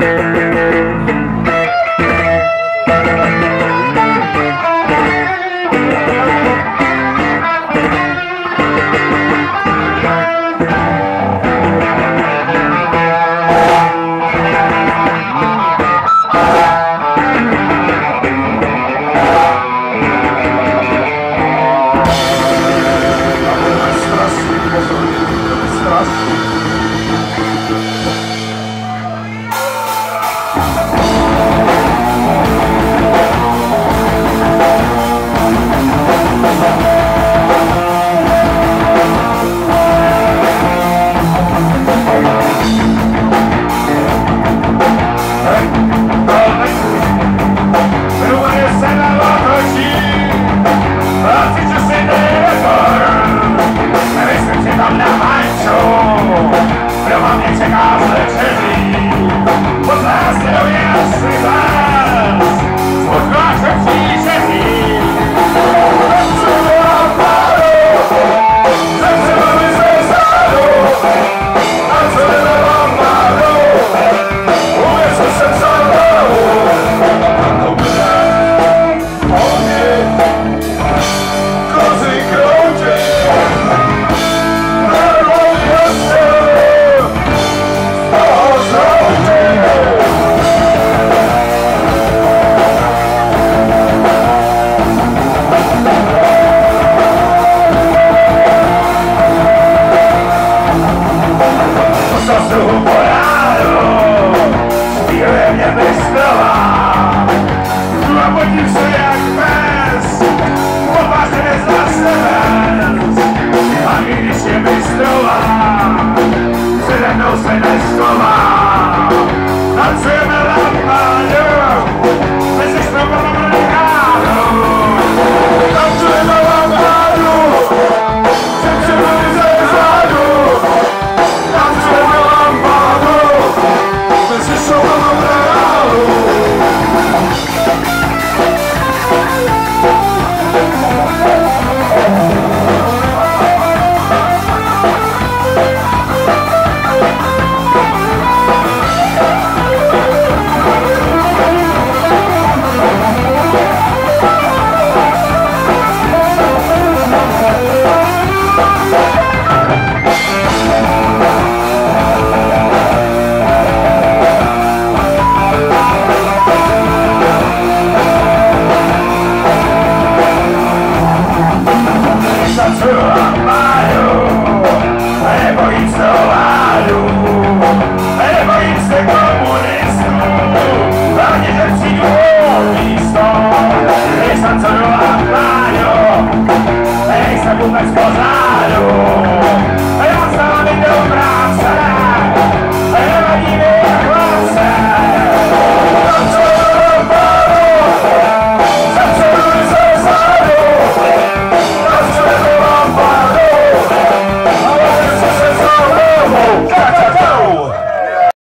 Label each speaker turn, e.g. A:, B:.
A: Thank you. się mi zdoła